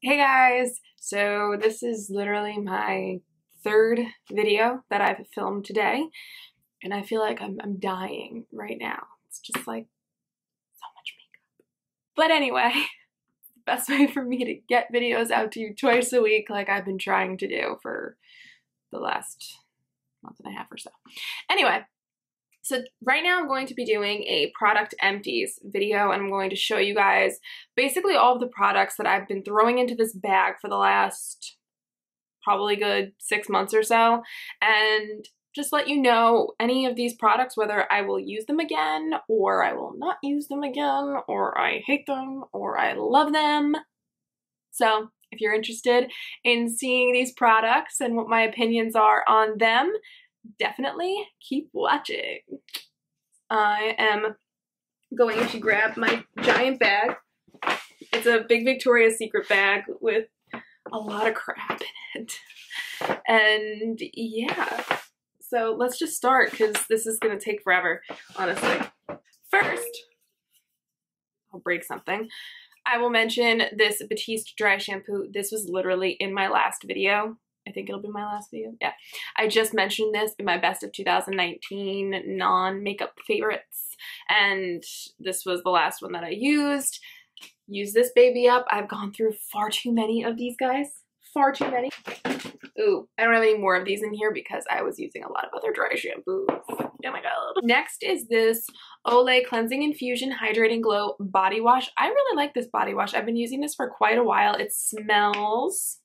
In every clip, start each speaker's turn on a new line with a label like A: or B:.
A: Hey guys! So this is literally my third video that I've filmed today and I feel like I'm, I'm dying right now. It's just like so much makeup. But anyway, best way for me to get videos out to you twice a week like I've been trying to do for the last month and a half or so. Anyway, so right now I'm going to be doing a product empties video and I'm going to show you guys basically all of the products that I've been throwing into this bag for the last probably good six months or so and just let you know any of these products whether I will use them again or I will not use them again or I hate them or I love them. So if you're interested in seeing these products and what my opinions are on them, definitely keep watching. I am going to grab my giant bag. It's a big Victoria's Secret bag with a lot of crap in it. And yeah, so let's just start because this is going to take forever, honestly. First, I'll break something. I will mention this Batiste dry shampoo. This was literally in my last video. I think it'll be my last video. Yeah. I just mentioned this in my best of 2019 non-makeup favorites. And this was the last one that I used. Use this baby up. I've gone through far too many of these guys. Far too many. Ooh, I don't have any more of these in here because I was using a lot of other dry shampoos. Oh my god. Next is this Olay Cleansing Infusion Hydrating Glow Body Wash. I really like this body wash. I've been using this for quite a while. It smells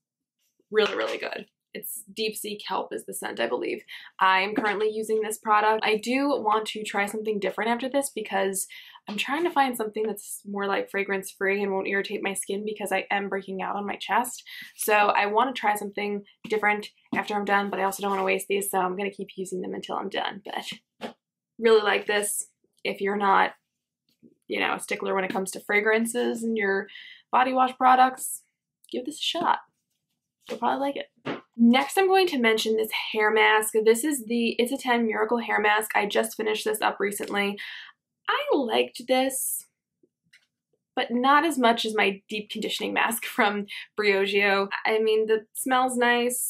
A: really, really good. It's Deep Sea Kelp is the scent, I believe. I'm currently using this product. I do want to try something different after this because I'm trying to find something that's more like fragrance free and won't irritate my skin because I am breaking out on my chest. So I want to try something different after I'm done, but I also don't want to waste these, so I'm going to keep using them until I'm done. But really like this. If you're not, you know, a stickler when it comes to fragrances and your body wash products, give this a shot. You'll probably like it. Next, I'm going to mention this hair mask. This is the It's a 10 Miracle Hair Mask. I just finished this up recently. I liked this, but not as much as my deep conditioning mask from Briogeo. I mean, the smells nice,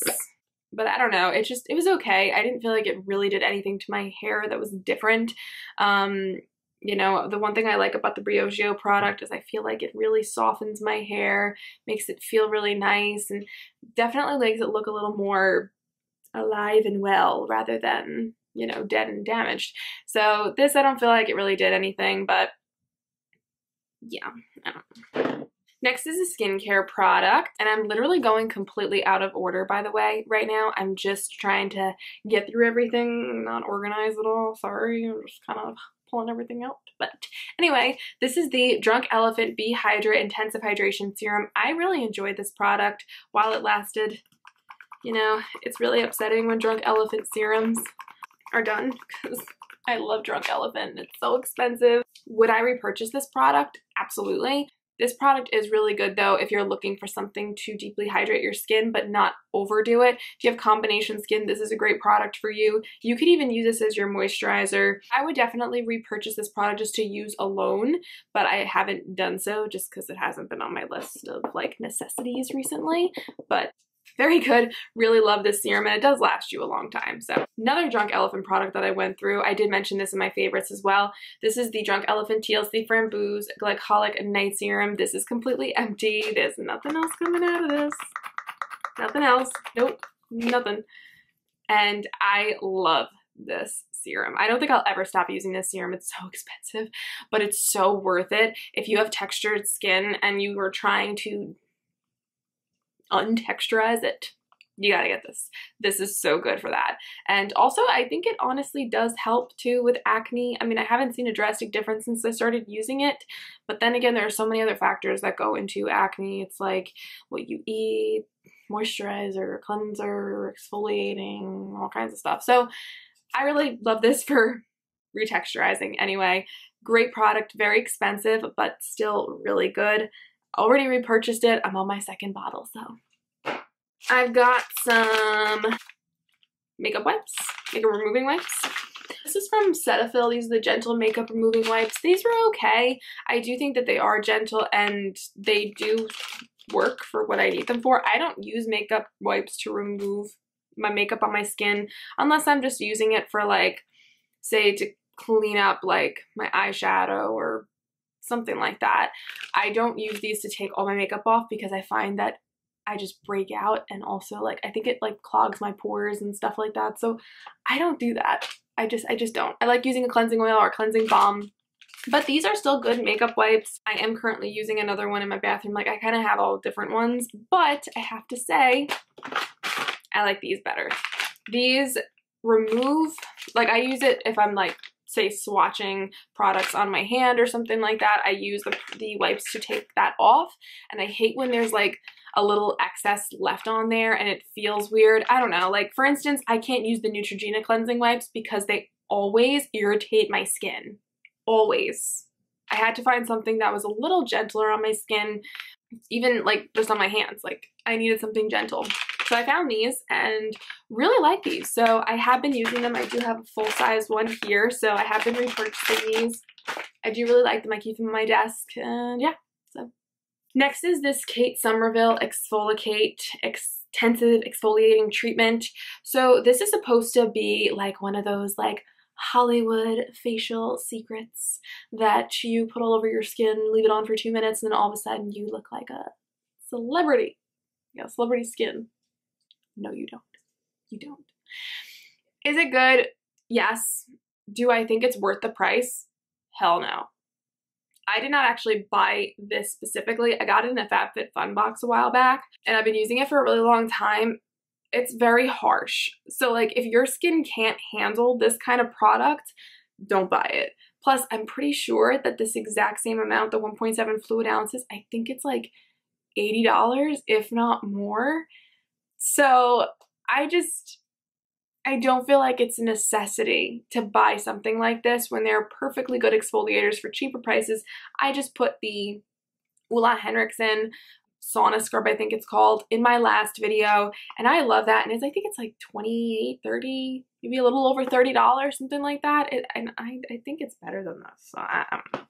A: but I don't know. It just, it was okay. I didn't feel like it really did anything to my hair that was different. Um, you know, the one thing I like about the Briogeo product is I feel like it really softens my hair, makes it feel really nice, and definitely makes it look a little more alive and well rather than, you know, dead and damaged. So this, I don't feel like it really did anything, but yeah, Next is a skincare product, and I'm literally going completely out of order, by the way, right now. I'm just trying to get through everything, not organize at all. Sorry, I'm just kind of pulling everything out. But anyway, this is the Drunk Elephant B-Hydra Intensive Hydration Serum. I really enjoyed this product while it lasted. You know, it's really upsetting when Drunk Elephant serums are done because I love Drunk Elephant. It's so expensive. Would I repurchase this product? Absolutely. This product is really good though if you're looking for something to deeply hydrate your skin but not overdo it. If you have combination skin, this is a great product for you. You could even use this as your moisturizer. I would definitely repurchase this product just to use alone, but I haven't done so just because it hasn't been on my list of like necessities recently. But very good. Really love this serum and it does last you a long time. So another Drunk Elephant product that I went through, I did mention this in my favorites as well. This is the Drunk Elephant TLC Framboos Glycolic Night Serum. This is completely empty. There's nothing else coming out of this. Nothing else. Nope. Nothing. And I love this serum. I don't think I'll ever stop using this serum. It's so expensive, but it's so worth it. If you have textured skin and you are trying to untexturize it. You gotta get this. This is so good for that. And also, I think it honestly does help too with acne. I mean, I haven't seen a drastic difference since I started using it, but then again, there are so many other factors that go into acne. It's like what you eat, moisturizer, cleanser, exfoliating, all kinds of stuff. So I really love this for retexturizing anyway. Great product, very expensive, but still really good already repurchased it. I'm on my second bottle, so. I've got some makeup wipes, makeup removing wipes. This is from Cetaphil. These are the gentle makeup removing wipes. These were okay. I do think that they are gentle and they do work for what I need them for. I don't use makeup wipes to remove my makeup on my skin unless I'm just using it for like, say to clean up like my eyeshadow or something like that. I don't use these to take all my makeup off because I find that I just break out and also like I think it like clogs my pores and stuff like that. So I don't do that. I just I just don't. I like using a cleansing oil or cleansing balm. But these are still good makeup wipes. I am currently using another one in my bathroom. Like I kind of have all different ones, but I have to say I like these better. These remove, like I use it if I'm like say swatching products on my hand or something like that, I use the, the wipes to take that off. And I hate when there's like a little excess left on there and it feels weird. I don't know. Like for instance, I can't use the Neutrogena cleansing wipes because they always irritate my skin. Always. I had to find something that was a little gentler on my skin, even like just on my hands. Like I needed something gentle. So I found these and really like these. So I have been using them. I do have a full-size one here, so I have been repurchasing these. I do really like them. I keep them on my desk, and yeah, so. Next is this Kate Somerville ExfoliKate Extensive Exfoliating Treatment. So this is supposed to be like one of those like Hollywood facial secrets that you put all over your skin, leave it on for two minutes, and then all of a sudden you look like a celebrity. Got celebrity skin. No, you don't. You don't. Is it good? Yes. Do I think it's worth the price? Hell no. I did not actually buy this specifically. I got it in a FabFitFun box a while back and I've been using it for a really long time. It's very harsh. So like if your skin can't handle this kind of product, don't buy it. Plus, I'm pretty sure that this exact same amount, the 1.7 fluid ounces, I think it's like $80, if not more. So I just, I don't feel like it's a necessity to buy something like this when there are perfectly good exfoliators for cheaper prices. I just put the Ole Henriksen sauna scrub I think it's called in my last video and I love that and I think it's like 28 30 maybe a little over $30 something like that it, and I, I think it's better than this so I, I don't know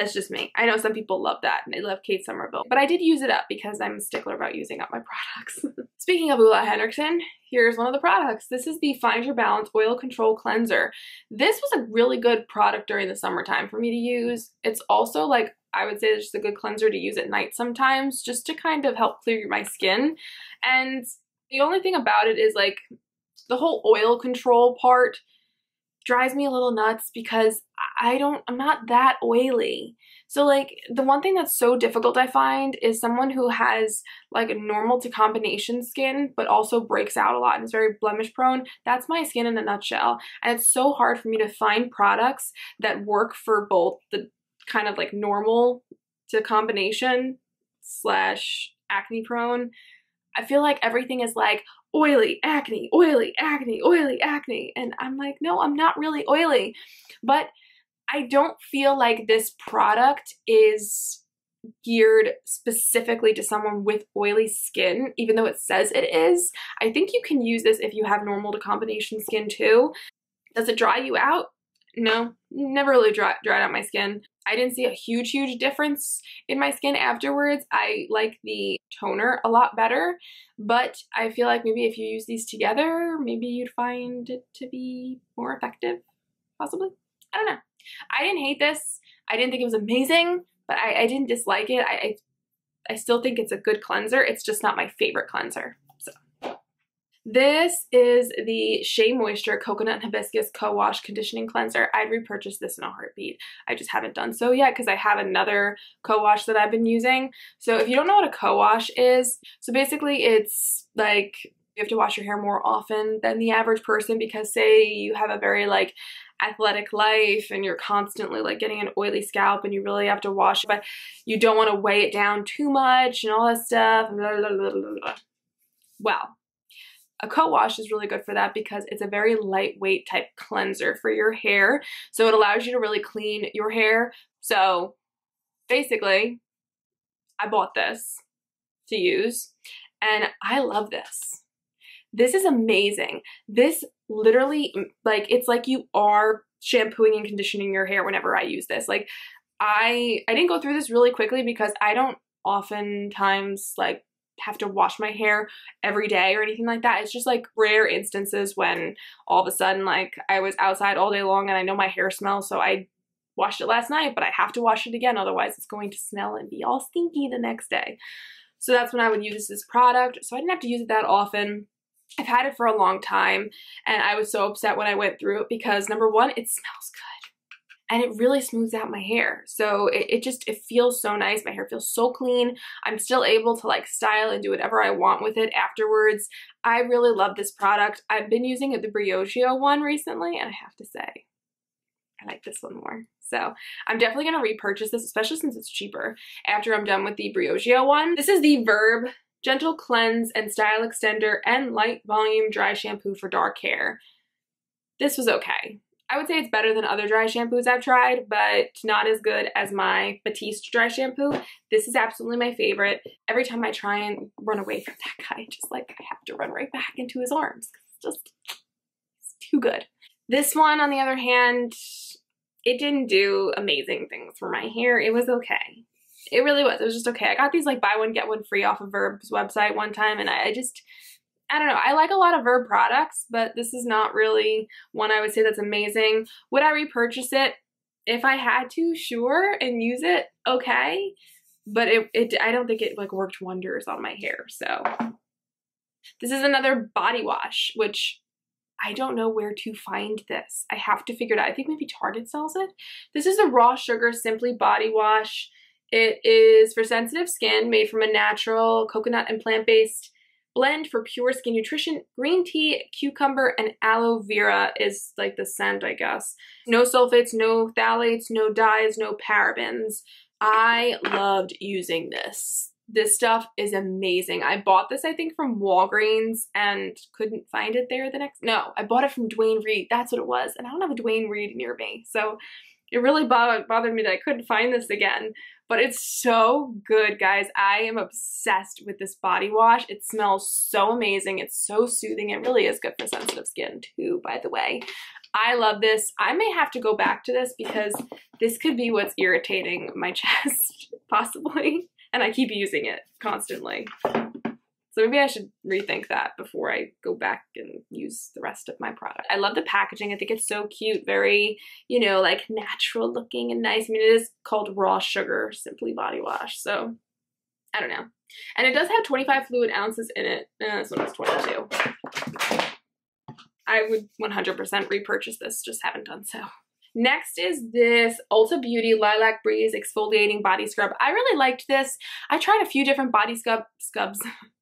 A: that's just me. I know some people love that and they love Kate Somerville, but I did use it up because I'm a stickler about using up my products. Speaking of Ole Henriksen, here's one of the products. This is the Find Your Balance Oil Control Cleanser. This was a really good product during the summertime for me to use. It's also like, I would say it's just a good cleanser to use at night sometimes just to kind of help clear my skin. And the only thing about it is like the whole oil control part drives me a little nuts because I don't, I'm not that oily. So like the one thing that's so difficult I find is someone who has like a normal to combination skin but also breaks out a lot and is very blemish prone. That's my skin in a nutshell. And it's so hard for me to find products that work for both the kind of like normal to combination slash acne prone. I feel like everything is like, oily acne, oily acne, oily acne. And I'm like, no, I'm not really oily. But I don't feel like this product is geared specifically to someone with oily skin, even though it says it is. I think you can use this if you have normal to combination skin too. Does it dry you out? No, never really dry, dried out my skin. I didn't see a huge, huge difference in my skin afterwards. I like the toner a lot better, but I feel like maybe if you use these together, maybe you'd find it to be more effective, possibly. I don't know. I didn't hate this. I didn't think it was amazing, but I, I didn't dislike it. I, I, I still think it's a good cleanser. It's just not my favorite cleanser. This is the Shea Moisture Coconut and Hibiscus Co-Wash Conditioning Cleanser. I'd repurchase this in a heartbeat. I just haven't done so yet because I have another co-wash that I've been using. So if you don't know what a co-wash is, so basically it's like you have to wash your hair more often than the average person because say you have a very like athletic life and you're constantly like getting an oily scalp and you really have to wash it, but you don't want to weigh it down too much and all that stuff. Blah, blah, blah, well, a co-wash is really good for that because it's a very lightweight type cleanser for your hair. So it allows you to really clean your hair. So basically, I bought this to use and I love this. This is amazing. This literally, like, it's like you are shampooing and conditioning your hair whenever I use this. Like, I, I didn't go through this really quickly because I don't oftentimes like have to wash my hair every day or anything like that. It's just like rare instances when all of a sudden like I was outside all day long and I know my hair smells so I washed it last night but I have to wash it again otherwise it's going to smell and be all stinky the next day. So that's when I would use this product. So I didn't have to use it that often. I've had it for a long time and I was so upset when I went through it because number one, it smells good and it really smooths out my hair. So it, it, just, it feels so nice. My hair feels so clean. I'm still able to like style and do whatever I want with it afterwards. I really love this product. I've been using the Briogeo one recently and I have to say, I like this one more. So I'm definitely going to repurchase this, especially since it's cheaper after I'm done with the Briogeo one. This is the Verb Gentle Cleanse and Style Extender and Light Volume Dry Shampoo for Dark Hair. This was okay. I would say it's better than other dry shampoos I've tried, but not as good as my Batiste dry shampoo. This is absolutely my favorite. Every time I try and run away from that guy, just like I have to run right back into his arms. It's just it's too good. This one, on the other hand, it didn't do amazing things for my hair. It was okay. It really was. It was just okay. I got these like buy one, get one free off of Verb's website one time and I, I just, I don't know. I like a lot of Verb products, but this is not really one I would say that's amazing. Would I repurchase it? If I had to, sure, and use it, okay. But it, it I don't think it like worked wonders on my hair, so. This is another body wash, which I don't know where to find this. I have to figure it out. I think maybe Target sells it. This is a Raw Sugar Simply Body Wash. It is for sensitive skin, made from a natural coconut and plant-based blend for pure skin nutrition. Green tea, cucumber, and aloe vera is like the scent, I guess. No sulfates, no phthalates, no dyes, no parabens. I loved using this. This stuff is amazing. I bought this, I think, from Walgreens and couldn't find it there the next. No, I bought it from Duane Reade. That's what it was. And I don't have a Duane Reade near me. So it really bothered, bothered me that I couldn't find this again. But it's so good, guys. I am obsessed with this body wash. It smells so amazing. It's so soothing. It really is good for sensitive skin too, by the way. I love this. I may have to go back to this because this could be what's irritating my chest, possibly and I keep using it constantly. So maybe I should rethink that before I go back and use the rest of my product. I love the packaging. I think it's so cute, very, you know, like natural looking and nice. I mean, it is called Raw Sugar Simply Body Wash. So I don't know. And it does have 25 fluid ounces in it. Uh, this one is 22. I would 100% repurchase this, just haven't done so. Next is this Ulta Beauty Lilac Breeze Exfoliating Body Scrub. I really liked this. I tried a few different body scrub scrubs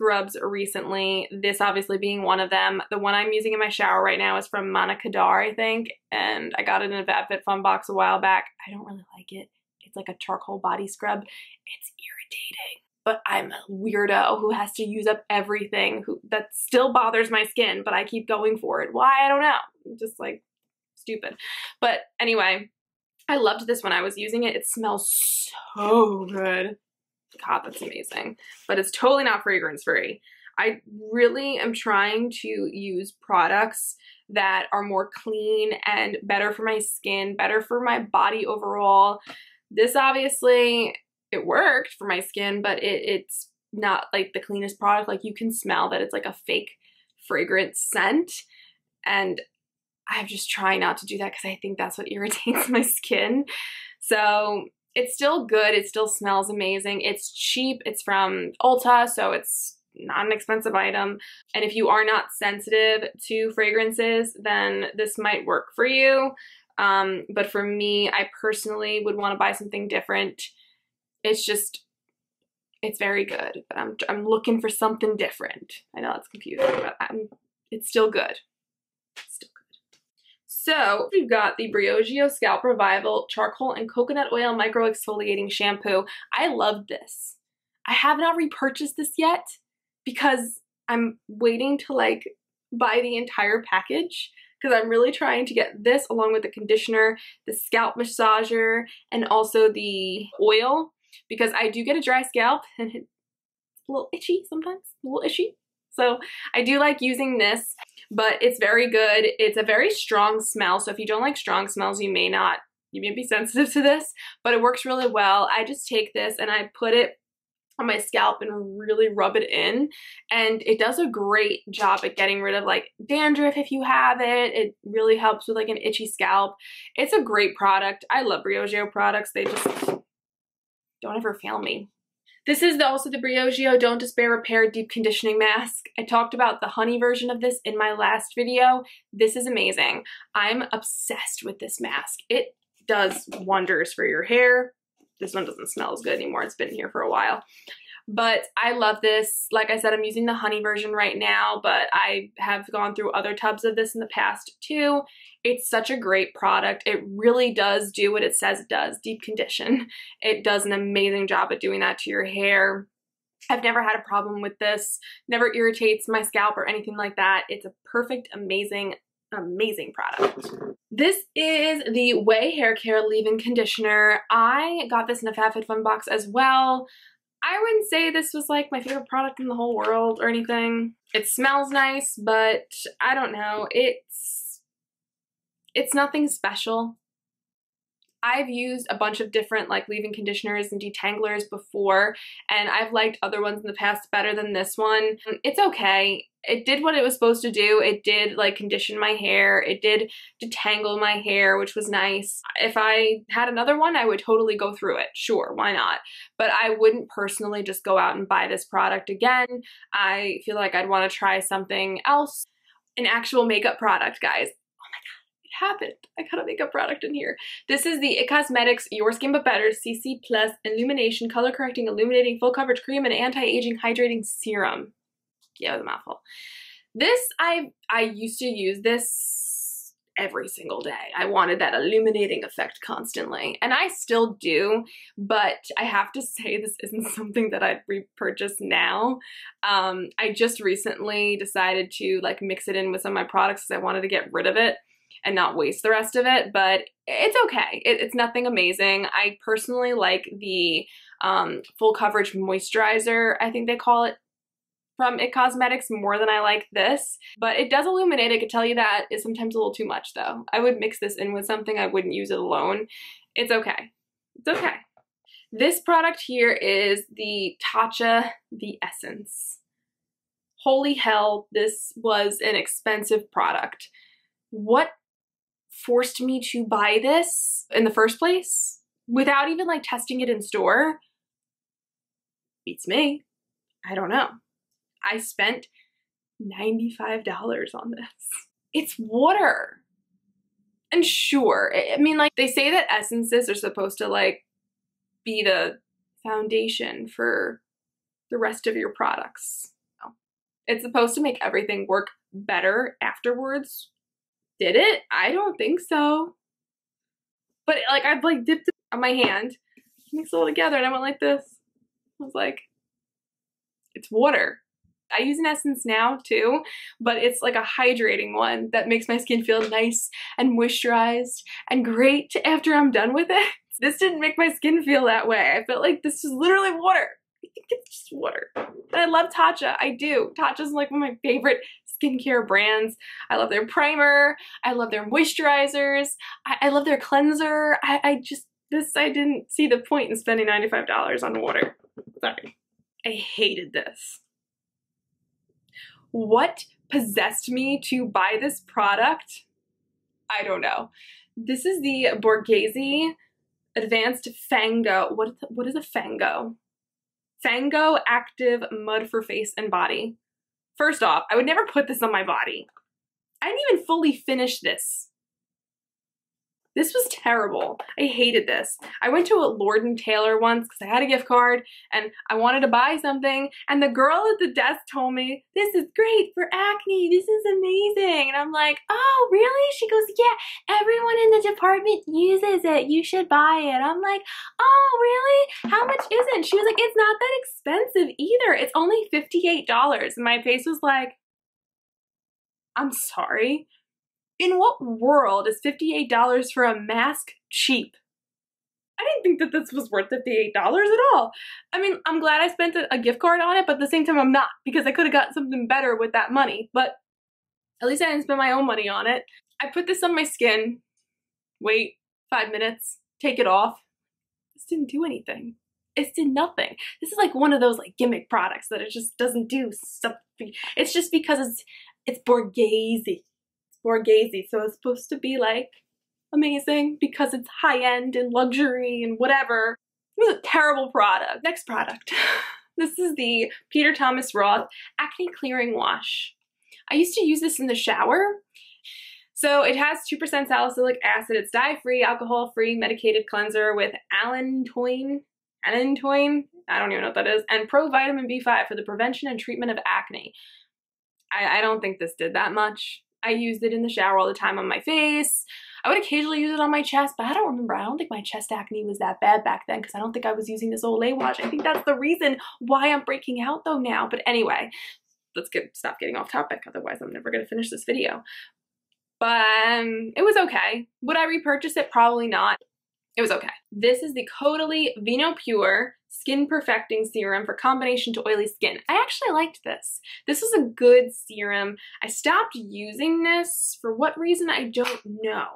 A: scrubs recently, this obviously being one of them. The one I'm using in my shower right now is from Monica Dar, I think, and I got it in a FabFitFun box a while back. I don't really like it. It's like a charcoal body scrub. It's irritating. But I'm a weirdo who has to use up everything who that still bothers my skin, but I keep going for it. Why? I don't know. Just like stupid. But anyway, I loved this when I was using it. It smells so good. God, that's amazing. But it's totally not fragrance free. I really am trying to use products that are more clean and better for my skin, better for my body overall. This obviously, it worked for my skin, but it, it's not like the cleanest product. Like you can smell that it's like a fake fragrance scent. And I'm just trying not to do that because I think that's what irritates my skin. So it's still good. It still smells amazing. It's cheap. It's from Ulta, so it's not an expensive item. And if you are not sensitive to fragrances, then this might work for you. Um, but for me, I personally would want to buy something different. It's just, it's very good, but I'm, I'm looking for something different. I know that's confusing, but I'm, it's still good. still so we've got the Briogeo Scalp Revival Charcoal and Coconut Oil Micro Exfoliating Shampoo. I love this. I have not repurchased this yet because I'm waiting to like buy the entire package because I'm really trying to get this along with the conditioner, the scalp massager, and also the oil because I do get a dry scalp and it's a little itchy sometimes, a little itchy. So I do like using this, but it's very good. It's a very strong smell. So if you don't like strong smells, you may not, you may be sensitive to this, but it works really well. I just take this and I put it on my scalp and really rub it in and it does a great job at getting rid of like dandruff if you have it it really helps with like an itchy scalp it's a great product i love briogeo products they just don't ever fail me this is the, also the Briogeo Don't Despair Repair Deep Conditioning Mask. I talked about the honey version of this in my last video. This is amazing. I'm obsessed with this mask. It does wonders for your hair. This one doesn't smell as good anymore. It's been here for a while. But I love this. Like I said, I'm using the honey version right now, but I have gone through other tubs of this in the past too. It's such a great product. It really does do what it says it does, deep condition. It does an amazing job at doing that to your hair. I've never had a problem with this, never irritates my scalp or anything like that. It's a perfect, amazing, amazing product. This is the Ouai Hair Care Leave-In Conditioner. I got this in a FabFitFun box as well. I wouldn't say this was like my favorite product in the whole world or anything. It smells nice, but I don't know. It's it's nothing special. I've used a bunch of different like leave-in conditioners and detanglers before and I've liked other ones in the past better than this one. It's okay it did what it was supposed to do. It did like condition my hair. It did detangle my hair, which was nice. If I had another one, I would totally go through it. Sure, why not? But I wouldn't personally just go out and buy this product again. I feel like I'd want to try something else. An actual makeup product, guys. Oh my god, it happened. I got a makeup product in here. This is the IT Cosmetics Your Skin But Better CC Plus Illumination Color Correcting Illuminating Full Coverage Cream and Anti-Aging Hydrating Serum yeah, a mouthful. This, I, I used to use this every single day. I wanted that illuminating effect constantly. And I still do, but I have to say this isn't something that I'd repurchase now. Um, I just recently decided to like mix it in with some of my products because I wanted to get rid of it and not waste the rest of it, but it's okay. It, it's nothing amazing. I personally like the um, full coverage moisturizer, I think they call it from IT Cosmetics more than I like this, but it does illuminate. I could tell you that is sometimes a little too much though. I would mix this in with something. I wouldn't use it alone. It's okay. It's okay. This product here is the Tatcha The Essence. Holy hell, this was an expensive product. What forced me to buy this in the first place without even like testing it in store? Beats me. I don't know. I spent $95 on this. It's water. And sure, I mean, like, they say that essences are supposed to, like, be the foundation for the rest of your products. It's supposed to make everything work better afterwards. Did it? I don't think so. But, like, I've, like, dipped it on my hand, mixed it all together, and I went like this. I was like, it's water. I use an essence now too, but it's like a hydrating one that makes my skin feel nice and moisturized and great after I'm done with it. This didn't make my skin feel that way. I felt like this is literally water. I think it's just water. I love Tatcha. I do. Tatcha's like one of my favorite skincare brands. I love their primer. I love their moisturizers. I, I love their cleanser. I, I just, this, I didn't see the point in spending $95 on water. Sorry. I hated this what possessed me to buy this product? I don't know. This is the Borghese Advanced Fango. What is, what is a Fango? Fango Active Mud for Face and Body. First off, I would never put this on my body. I didn't even fully finish this. This was terrible. I hated this. I went to a Lord & Taylor once because I had a gift card and I wanted to buy something and the girl at the desk told me, this is great for acne. This is amazing. And I'm like, oh, really? She goes, yeah, everyone in the department uses it. You should buy it. I'm like, oh, really? How much is it? She was like, it's not that expensive either. It's only $58. And my face was like, I'm sorry. In what world is $58 for a mask cheap? I didn't think that this was worth $58 at all. I mean, I'm glad I spent a, gift card on it, but at the same time, I'm not because I could have gotten something better with that money. But at least I didn't spend my own money on it. I put this on my skin, wait five minutes, take it off. This didn't do anything. It did nothing. This is like one of those like gimmick products that it just doesn't do something. It's just because it's it's Borghese. Borghese, so it's supposed to be like amazing because it's high end and luxury and whatever. It was a terrible product. Next product. This is the Peter Thomas Roth Acne Clearing Wash. I used to use this in the shower. So it has 2% salicylic acid. It's dye-free, alcohol-free, medicated cleanser with allantoin, allantoin, I don't even know what that is, and provitamin B5 for the prevention and treatment of acne. I, I don't think this did that much. I used it in the shower all the time on my face. I would occasionally use it on my chest, but I don't remember. I don't think my chest acne was that bad back then because I don't think I was using this Olay wash. I think that's the reason why I'm breaking out though now. But anyway, let's get stop getting off topic. Otherwise, I'm never going to finish this video. But um, it was okay. Would I repurchase it? Probably not. It was okay. This is the Caudalie Vinopure Skin Perfecting Serum for combination to oily skin. I actually liked this. This was a good serum. I stopped using this. For what reason, I don't know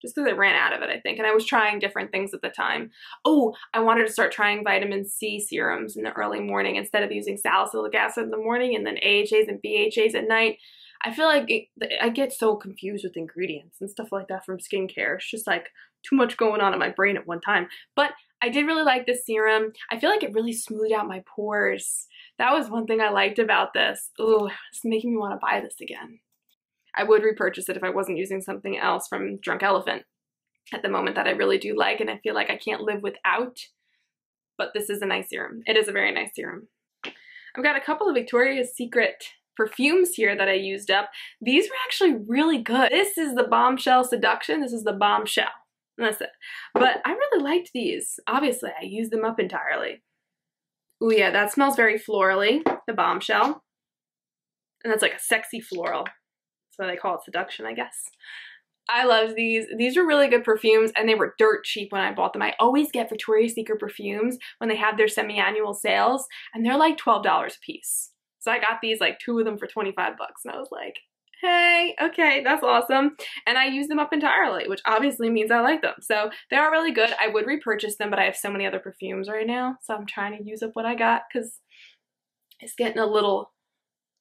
A: just because I ran out of it, I think. And I was trying different things at the time. Oh, I wanted to start trying vitamin C serums in the early morning instead of using salicylic acid in the morning and then AHAs and BHAs at night. I feel like it, I get so confused with ingredients and stuff like that from skincare. It's just like too much going on in my brain at one time. But I did really like this serum. I feel like it really smoothed out my pores. That was one thing I liked about this. Ooh, it's making me want to buy this again. I would repurchase it if I wasn't using something else from Drunk Elephant at the moment that I really do like and I feel like I can't live without. But this is a nice serum. It is a very nice serum. I've got a couple of Victoria's Secret perfumes here that I used up. These were actually really good. This is the Bombshell Seduction. This is the Bombshell. And that's it. But I really liked these. Obviously, I used them up entirely. Oh yeah, that smells very florally, the Bombshell. And that's like a sexy floral That's why they call it seduction, I guess. I love these. These are really good perfumes and they were dirt cheap when I bought them. I always get Victoria's Secret perfumes when they have their semi-annual sales and they're like $12 a piece. So I got these like two of them for 25 bucks and I was like, hey, okay, that's awesome. And I use them up entirely, which obviously means I like them. So they are really good. I would repurchase them, but I have so many other perfumes right now. So I'm trying to use up what I got because it's getting a little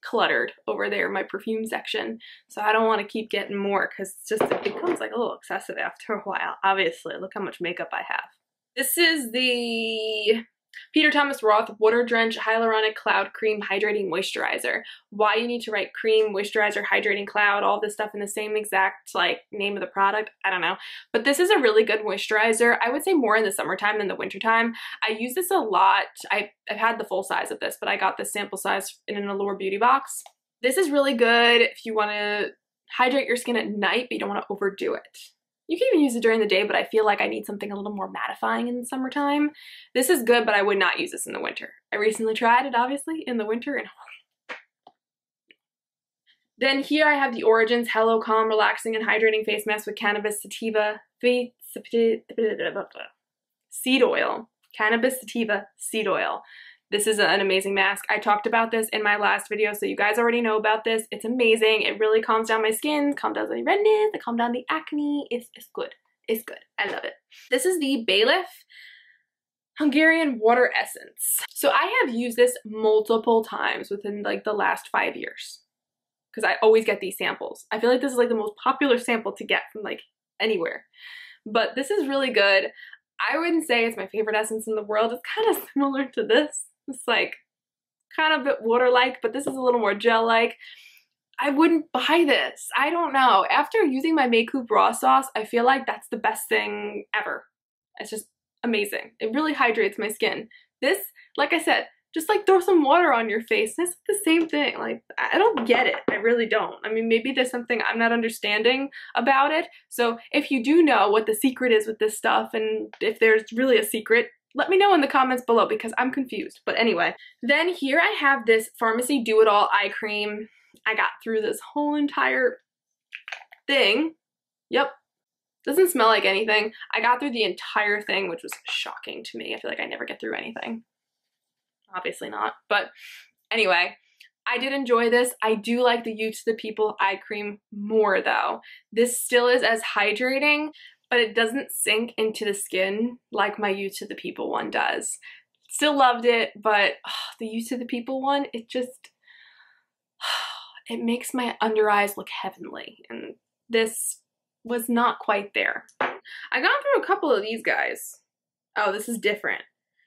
A: cluttered over there my perfume section. So I don't want to keep getting more because it's just it becomes like a little excessive after a while. Obviously, look how much makeup I have. This is the Peter Thomas Roth Water Drench Hyaluronic Cloud Cream Hydrating Moisturizer. Why you need to write cream, moisturizer, hydrating cloud, all this stuff in the same exact like name of the product, I don't know. But this is a really good moisturizer. I would say more in the summertime than the wintertime. I use this a lot. I, I've had the full size of this, but I got this sample size in an Allure beauty box. This is really good if you want to hydrate your skin at night, but you don't want to overdo it. You can even use it during the day, but I feel like I need something a little more mattifying in the summertime. This is good, but I would not use this in the winter. I recently tried it, obviously, in the winter, and then here I have the Origins Hello Calm Relaxing and Hydrating Face Mask with Cannabis Sativa Seed Oil. Cannabis Sativa Seed Oil. This is an amazing mask. I talked about this in my last video, so you guys already know about this. It's amazing. It really calms down my skin, calms down the redness, it calms down the acne. It's, it's good. It's good. I love it. This is the Belif Hungarian Water Essence. So I have used this multiple times within like the last five years because I always get these samples. I feel like this is like the most popular sample to get from like anywhere. But this is really good. I wouldn't say it's my favorite essence in the world. It's kind of similar to this. It's like kind of a bit water-like, but this is a little more gel-like. I wouldn't buy this. I don't know. After using my Makeup Raw Sauce, I feel like that's the best thing ever. It's just amazing. It really hydrates my skin. This, like I said, just like throw some water on your face. It's the same thing. Like, I don't get it. I really don't. I mean, maybe there's something I'm not understanding about it. So if you do know what the secret is with this stuff and if there's really a secret, let me know in the comments below because I'm confused. But anyway, then here I have this Farmacy Do-It-All Eye Cream. I got through this whole entire thing. Yep. Doesn't smell like anything. I got through the entire thing, which was shocking to me. I feel like I never get through anything. Obviously not. But anyway, I did enjoy this. I do like the Youth to the People eye cream more though. This still is as hydrating. But it doesn't sink into the skin like my Youth to the People one does. Still loved it, but oh, the Youth to the People one, it just, it makes my under eyes look heavenly. And this was not quite there. I got through a couple of these guys. Oh, this is different.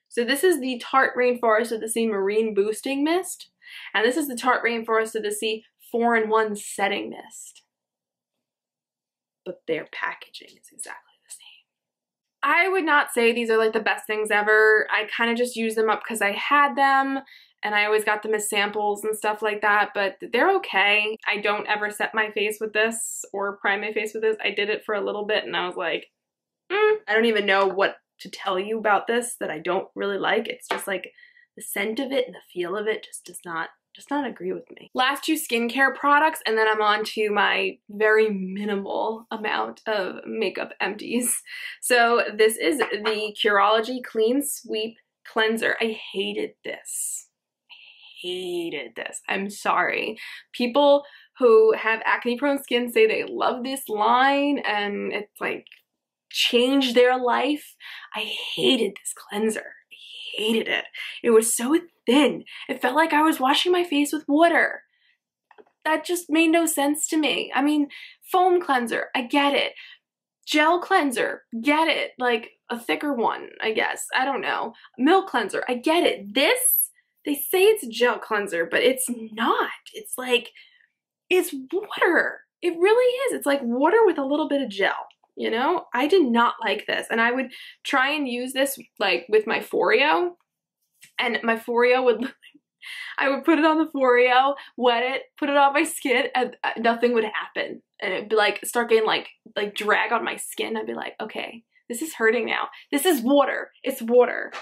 A: So this is the Tarte Rainforest of the Sea Marine Boosting Mist. And this is the Tarte Rainforest of the Sea 4-in-1 Setting Mist. But their packaging is exactly the same. I would not say these are like the best things ever. I kind of just used them up because I had them and I always got them as samples and stuff like that, but they're okay. I don't ever set my face with this or prime my face with this. I did it for a little bit and I was like, mm, I don't even know what to tell you about this that I don't really like. It's just like the scent of it and the feel of it just does not does not agree with me. Last two skincare products and then I'm on to my very minimal amount of makeup empties. So this is the Curology Clean Sweep Cleanser. I hated this. I hated this. I'm sorry. People who have acne prone skin say they love this line and it's like changed their life. I hated this cleanser. Hated it. It was so thin. It felt like I was washing my face with water. That just made no sense to me. I mean, foam cleanser, I get it. Gel cleanser, get it. Like a thicker one, I guess. I don't know. Milk cleanser, I get it. This, they say it's a gel cleanser, but it's not. It's like, it's water. It really is. It's like water with a little bit of gel you know? I did not like this. And I would try and use this like with my Foreo and my Foreo would I would put it on the Foreo, wet it, put it on my skin, and uh, nothing would happen. And it'd be like, start getting like, like drag on my skin. I'd be like, okay, this is hurting now. This is water. It's water.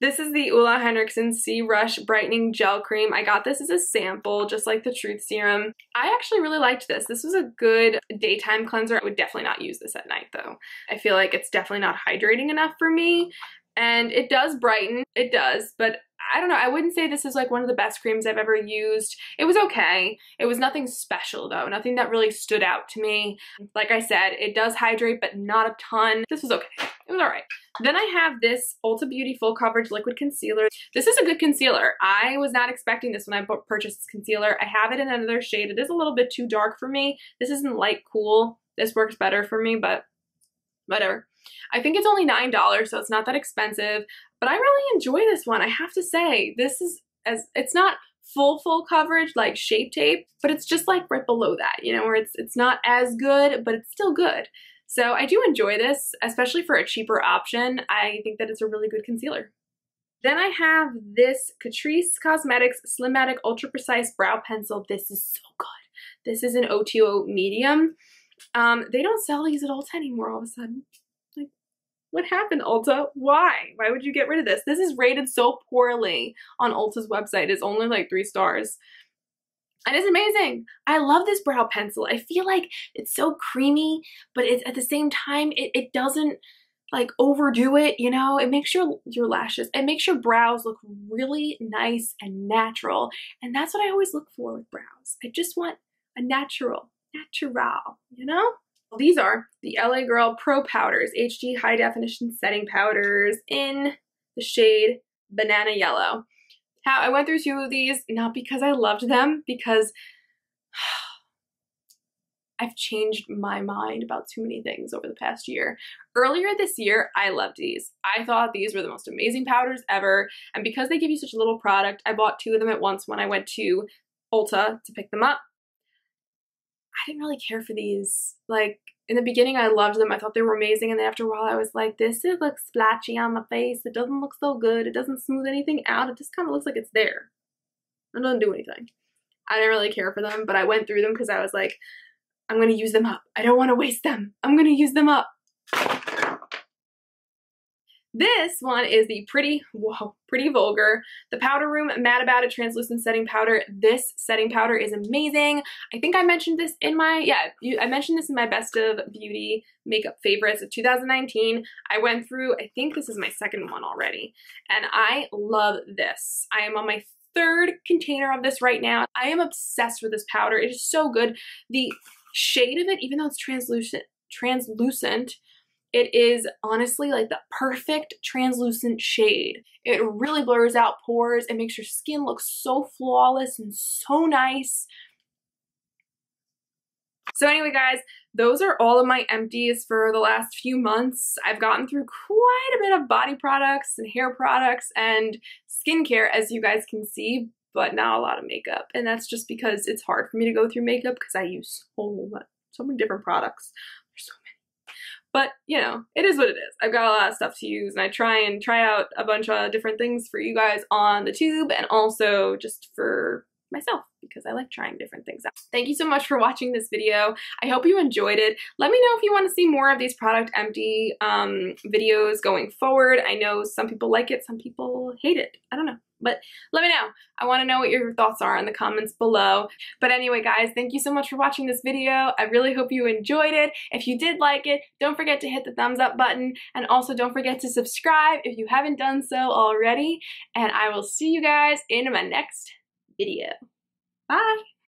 A: This is the Ole Henriksen C-Rush Brightening Gel Cream. I got this as a sample, just like the Truth Serum. I actually really liked this. This was a good daytime cleanser. I would definitely not use this at night though. I feel like it's definitely not hydrating enough for me. And it does brighten, it does, but I don't know, I wouldn't say this is like one of the best creams I've ever used. It was okay. It was nothing special though, nothing that really stood out to me. Like I said, it does hydrate, but not a ton. This was okay, it was all right. Then I have this Ulta Beauty Full Coverage Liquid Concealer. This is a good concealer. I was not expecting this when I purchased this concealer. I have it in another shade. It is a little bit too dark for me. This isn't light cool. This works better for me, but whatever. I think it's only $9, so it's not that expensive, but I really enjoy this one. I have to say, this is as, it's not full, full coverage like Shape Tape, but it's just like right below that, you know, where it's, it's not as good, but it's still good. So I do enjoy this, especially for a cheaper option. I think that it's a really good concealer. Then I have this Catrice Cosmetics Slim'Matic Ultra Precise Brow Pencil. This is so good. This is an O2O medium. Um, they don't sell these at Ulta anymore all of a sudden. Like, what happened, Ulta? Why? Why would you get rid of this? This is rated so poorly on Ulta's website. It's only like three stars. And it's amazing. I love this brow pencil. I feel like it's so creamy, but it's at the same time, it, it doesn't like overdo it, you know? It makes your, your lashes, it makes your brows look really nice and natural. And that's what I always look for with brows. I just want a natural, natural, you know? These are the LA Girl Pro Powders, HD High Definition Setting Powders in the shade Banana Yellow. How I went through two of these, not because I loved them, because I've changed my mind about too many things over the past year. Earlier this year, I loved these. I thought these were the most amazing powders ever, and because they give you such a little product, I bought two of them at once when I went to Ulta to pick them up. I didn't really care for these. Like, in the beginning, I loved them. I thought they were amazing. And then after a while, I was like, this it looks splatchy on my face. It doesn't look so good. It doesn't smooth anything out. It just kind of looks like it's there. It doesn't do anything. I didn't really care for them, but I went through them because I was like, I'm going to use them up. I don't want to waste them. I'm going to use them up. This one is the Pretty, whoa, Pretty Vulgar, the Powder Room Mad About It Translucent Setting Powder. This setting powder is amazing. I think I mentioned this in my, yeah, I mentioned this in my Best of Beauty Makeup Favorites of 2019. I went through, I think this is my second one already, and I love this. I am on my third container of this right now. I am obsessed with this powder. It is so good. The shade of it, even though it's translucent, translucent, It is honestly like the perfect translucent shade. It really blurs out pores. It makes your skin look so flawless and so nice. So anyway, guys, those are all of my empties for the last few months. I've gotten through quite a bit of body products and hair products and skincare, as you guys can see, but not a lot of makeup. And that's just because it's hard for me to go through makeup because I use so, so many different products. But, you know, it is what it is. I've got a lot of stuff to use and I try and try out a bunch of different things for you guys on the tube and also just for myself because I like trying different things out. Thank you so much for watching this video. I hope you enjoyed it. Let me know if you want to see more of these product empty um, videos going forward. I know some people like it, some people hate it. I don't know. But let me know. I want to know what your thoughts are in the comments below. But anyway, guys, thank you so much for watching this video. I really hope you enjoyed it. If you did like it, don't forget to hit the thumbs up button. And also don't forget to subscribe if you haven't done so already. And I will see you guys in my next video. Bye!